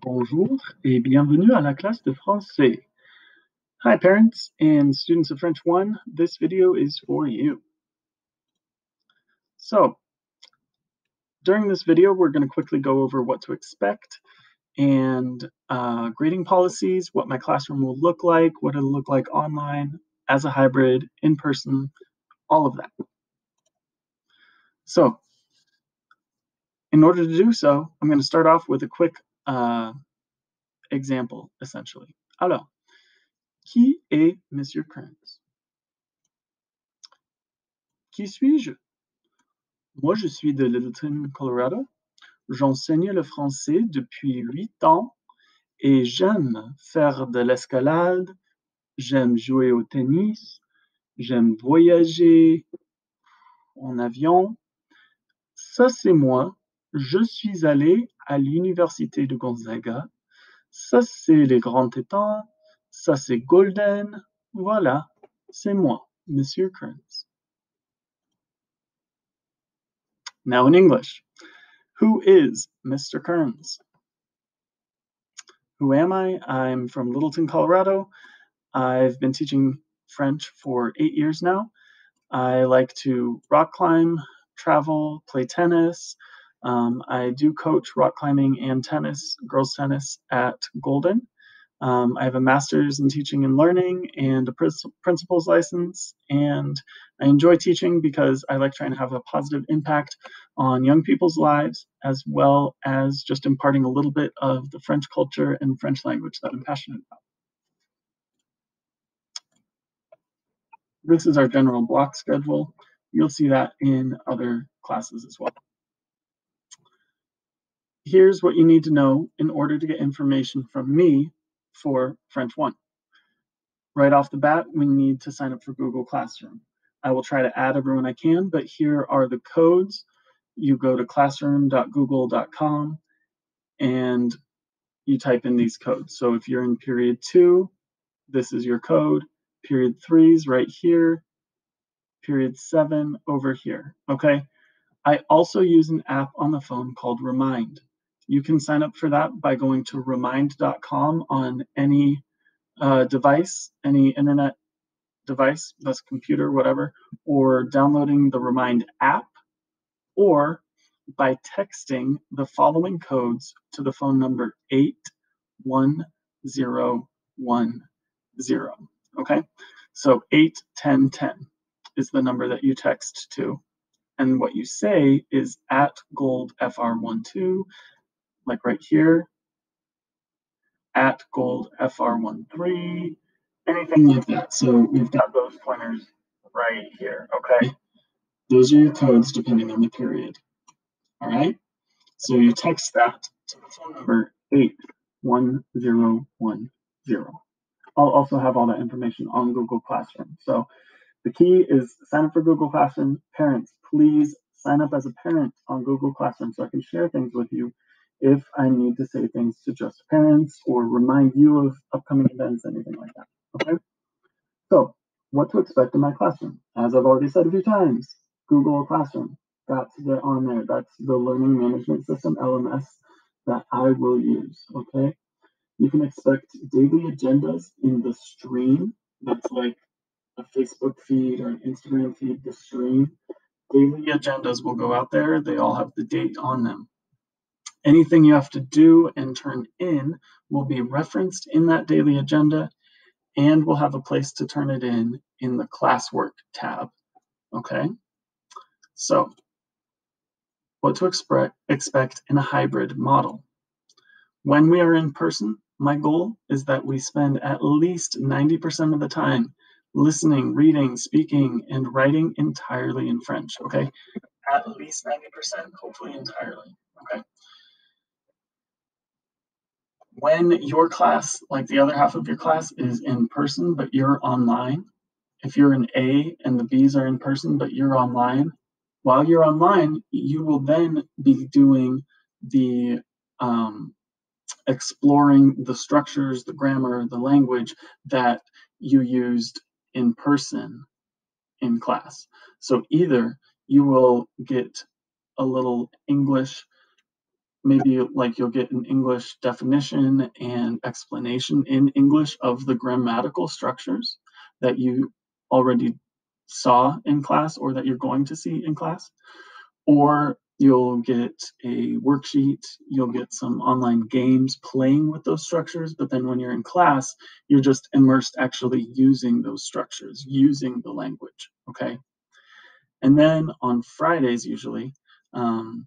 Bonjour et bienvenue à la classe de français. Hi parents and students of French 1, this video is for you. So, during this video we're going to quickly go over what to expect and uh, grading policies, what my classroom will look like, what it'll look like online, as a hybrid, in person, all of that. So, in order to do so, I'm going to start off with a quick uh, example, essentially. Alors, qui est Monsieur Kearns? Qui suis-je? Moi, je suis de Littleton, Colorado. J'enseigne le français depuis huit ans et j'aime faire de l'escalade, j'aime jouer au tennis, j'aime voyager en avion. Ça, c'est moi. Je suis allé à l'université de Gonzaga. Ça, c'est les grands étangs. Ça, c'est Golden. Voilà, c'est moi, Monsieur Keirns. Now in English, who is Mr. Keirns? Who am I? I'm from Littleton, Colorado. I've been teaching French for eight years now. I like to rock climb, travel, play tennis. Um, I do coach rock climbing and tennis, girls tennis at Golden. Um, I have a master's in teaching and learning and a principal's license. And I enjoy teaching because I like trying to have a positive impact on young people's lives, as well as just imparting a little bit of the French culture and French language that I'm passionate about. This is our general block schedule. You'll see that in other classes as well. Here's what you need to know in order to get information from me for French 1. Right off the bat, we need to sign up for Google Classroom. I will try to add everyone I can, but here are the codes. You go to classroom.google.com and you type in these codes. So if you're in period two, this is your code. Period three is right here. Period seven over here. Okay. I also use an app on the phone called Remind. You can sign up for that by going to remind.com on any uh, device, any internet device, that's computer, whatever, or downloading the Remind app, or by texting the following codes to the phone number 81010. Okay, so 81010 is the number that you text to. And what you say is at gold FR12 like right here, at gold FR13, anything like that. So we've got those pointers right here, okay? Those are your codes depending on the period, all right? So you text that to the phone number 81010. I'll also have all that information on Google Classroom. So the key is sign up for Google Classroom. Parents, please sign up as a parent on Google Classroom so I can share things with you if I need to say things to just parents or remind you of upcoming events, anything like that. Okay? So, what to expect in my classroom? As I've already said a few times, Google Classroom. That's the on there. That's the learning management system, LMS, that I will use. Okay? You can expect daily agendas in the stream. That's like a Facebook feed or an Instagram feed, the stream. Daily agendas will go out there. They all have the date on them. Anything you have to do and turn in will be referenced in that daily agenda and we'll have a place to turn it in in the classwork tab. Okay, so what to expect, expect in a hybrid model. When we are in person, my goal is that we spend at least 90% of the time listening, reading, speaking, and writing entirely in French. Okay, at least 90%, hopefully entirely. Okay when your class, like the other half of your class, is in person, but you're online, if you're an A and the Bs are in person, but you're online, while you're online, you will then be doing the um, exploring the structures, the grammar, the language that you used in person in class. So either you will get a little English maybe like you'll get an English definition and explanation in English of the grammatical structures that you already saw in class or that you're going to see in class. Or you'll get a worksheet, you'll get some online games playing with those structures, but then when you're in class, you're just immersed actually using those structures, using the language, okay? And then on Fridays, usually, um,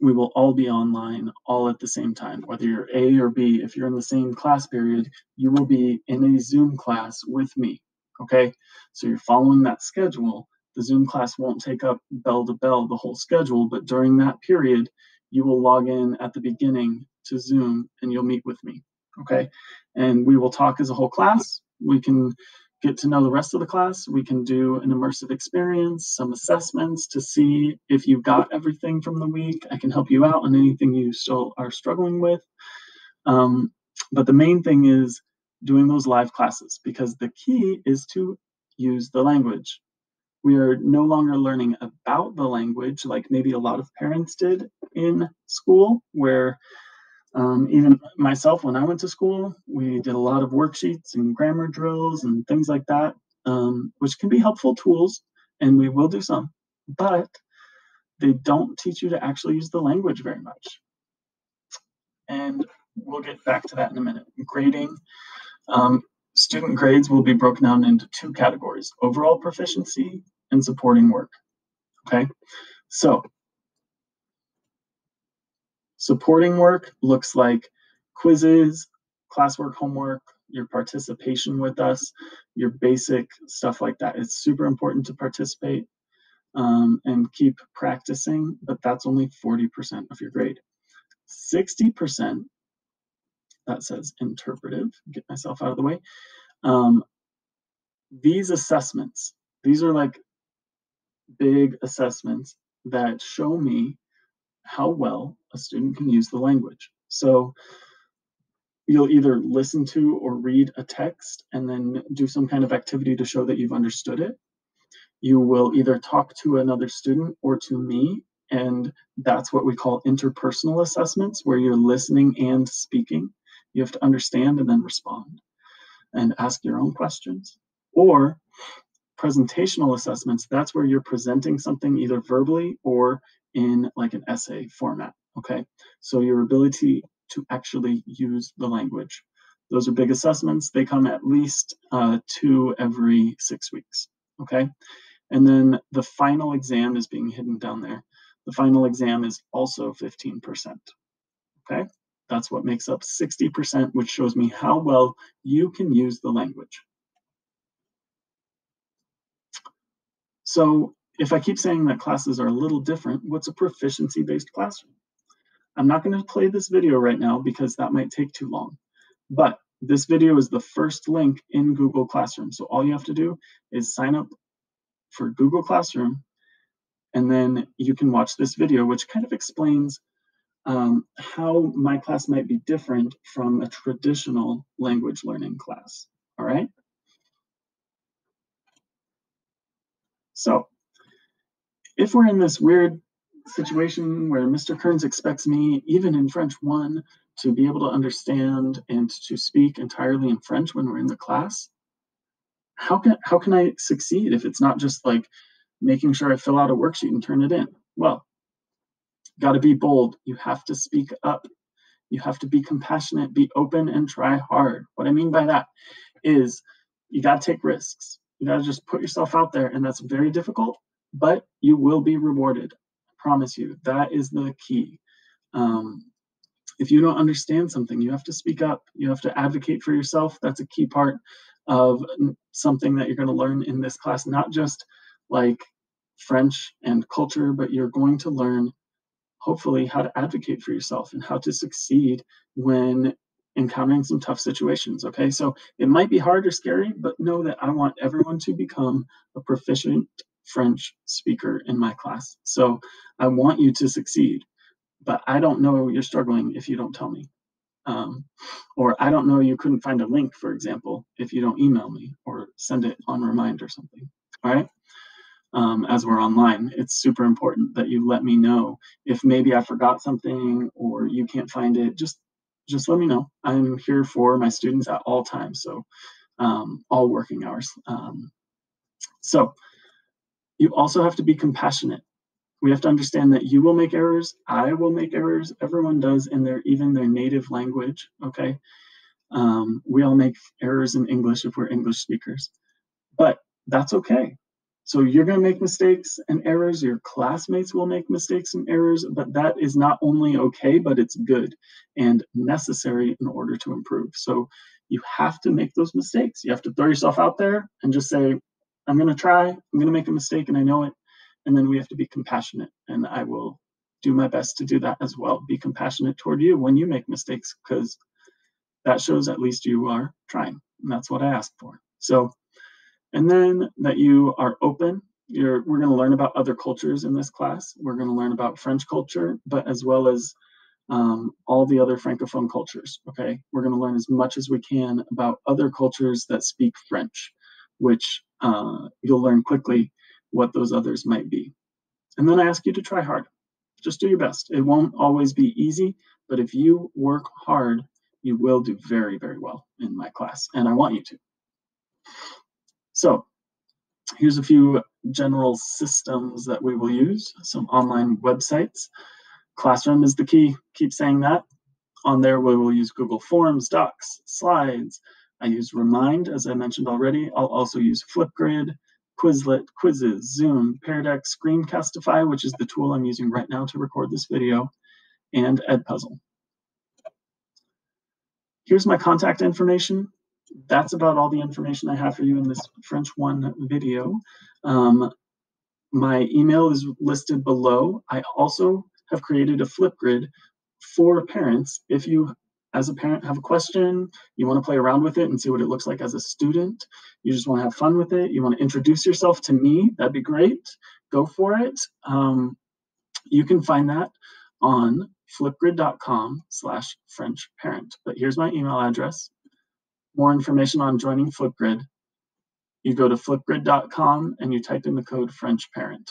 we will all be online all at the same time, whether you're A or B. If you're in the same class period, you will be in a Zoom class with me. Okay, so you're following that schedule. The Zoom class won't take up bell to bell the whole schedule, but during that period, you will log in at the beginning to Zoom and you'll meet with me. Okay, and we will talk as a whole class. We can get to know the rest of the class. We can do an immersive experience, some assessments to see if you got everything from the week. I can help you out on anything you still are struggling with. Um, but the main thing is doing those live classes because the key is to use the language. We are no longer learning about the language like maybe a lot of parents did in school, where um, even myself, when I went to school, we did a lot of worksheets and grammar drills and things like that, um, which can be helpful tools, and we will do some, but they don't teach you to actually use the language very much. And we'll get back to that in a minute. Grading. Um, student grades will be broken down into two categories, overall proficiency and supporting work. Okay, so Supporting work looks like quizzes, classwork, homework, your participation with us, your basic stuff like that. It's super important to participate um, and keep practicing, but that's only 40% of your grade. 60%, that says interpretive, get myself out of the way. Um, these assessments, these are like big assessments that show me how well a student can use the language. So you'll either listen to or read a text and then do some kind of activity to show that you've understood it. You will either talk to another student or to me, and that's what we call interpersonal assessments, where you're listening and speaking. You have to understand and then respond and ask your own questions. Or presentational assessments, that's where you're presenting something either verbally or in like an essay format. Okay, so your ability to actually use the language. Those are big assessments. They come at least uh, two every six weeks. Okay, and then the final exam is being hidden down there. The final exam is also 15%. Okay, that's what makes up 60%, which shows me how well you can use the language. So if I keep saying that classes are a little different, what's a proficiency-based classroom? I'm not going to play this video right now because that might take too long. But this video is the first link in Google Classroom. So all you have to do is sign up for Google Classroom, and then you can watch this video, which kind of explains um, how my class might be different from a traditional language learning class. All right? So if we're in this weird situation where Mr. Keirns expects me, even in French 1, to be able to understand and to speak entirely in French when we're in the class, how can how can I succeed if it's not just like making sure I fill out a worksheet and turn it in? Well, got to be bold. You have to speak up. You have to be compassionate, be open, and try hard. What I mean by that is you got to take risks. You got to just put yourself out there, and that's very difficult but you will be rewarded. I promise you. That is the key. Um, if you don't understand something, you have to speak up. You have to advocate for yourself. That's a key part of something that you're going to learn in this class, not just like French and culture, but you're going to learn, hopefully, how to advocate for yourself and how to succeed when encountering some tough situations. Okay, so it might be hard or scary, but know that I want everyone to become a proficient French speaker in my class. So I want you to succeed, but I don't know you're struggling if you don't tell me. Um, or I don't know you couldn't find a link, for example, if you don't email me or send it on Remind or something. All right. um, as we're online. It's super important that you let me know if maybe I forgot something or you can't find it. Just just let me know. I'm here for my students at all times, so um, all working hours. Um, so you also have to be compassionate. We have to understand that you will make errors. I will make errors. Everyone does in their even their native language. Okay, um, we all make errors in English if we're English speakers, but that's okay. So you're going to make mistakes and errors. Your classmates will make mistakes and errors, but that is not only okay, but it's good and necessary in order to improve. So you have to make those mistakes. You have to throw yourself out there and just say, I'm going to try, I'm going to make a mistake, and I know it. And then we have to be compassionate. And I will do my best to do that as well. Be compassionate toward you when you make mistakes, because that shows at least you are trying. And that's what I ask for. So, and then that you are open. You're, we're going to learn about other cultures in this class. We're going to learn about French culture, but as well as um, all the other Francophone cultures. Okay, we're going to learn as much as we can about other cultures that speak French, which uh, you'll learn quickly what those others might be. And then I ask you to try hard. Just do your best. It won't always be easy, but if you work hard, you will do very, very well in my class, and I want you to. So here's a few general systems that we will use, some online websites. Classroom is the key, keep saying that. On there, we will use Google Forms, Docs, Slides. I use Remind, as I mentioned already. I'll also use Flipgrid, Quizlet, Quizizz, Zoom, Pear Deck, Screencastify, which is the tool I'm using right now to record this video, and Edpuzzle. Here's my contact information that's about all the information I have for you in this French 1 video. Um, my email is listed below. I also have created a Flipgrid for parents. If you, as a parent, have a question, you want to play around with it and see what it looks like as a student, you just want to have fun with it, you want to introduce yourself to me, that'd be great. Go for it. Um, you can find that on flipgrid.com slash French parent. But here's my email address more information on joining Flipgrid, you go to flipgrid.com and you type in the code French parent,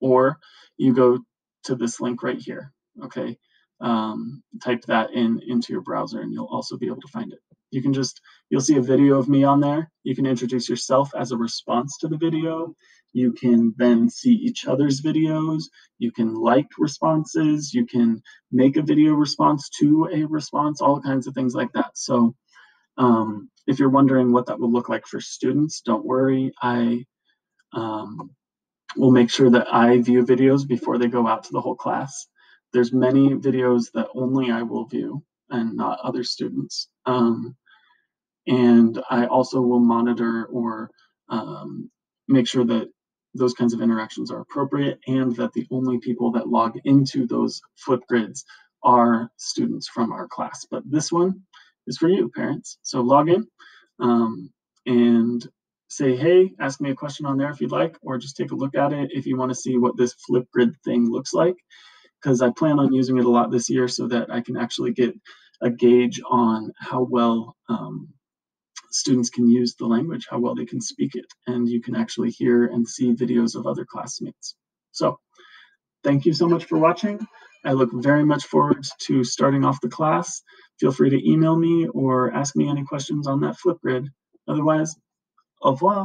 or you go to this link right here. Okay, um, type that in into your browser and you'll also be able to find it. You can just, you'll see a video of me on there. You can introduce yourself as a response to the video. You can then see each other's videos. You can like responses. You can make a video response to a response, all kinds of things like that. So um, if you're wondering what that will look like for students, don't worry. I um, will make sure that I view videos before they go out to the whole class. There's many videos that only I will view and not other students. Um, and I also will monitor or um, make sure that those kinds of interactions are appropriate and that the only people that log into those Flipgrids are students from our class. But this one, is for you, parents. So log in um, and say, hey, ask me a question on there if you'd like, or just take a look at it if you want to see what this Flipgrid thing looks like. Because I plan on using it a lot this year so that I can actually get a gauge on how well um, students can use the language, how well they can speak it, and you can actually hear and see videos of other classmates. So thank you so much for watching. I look very much forward to starting off the class. Feel free to email me or ask me any questions on that Flipgrid. Otherwise, au revoir.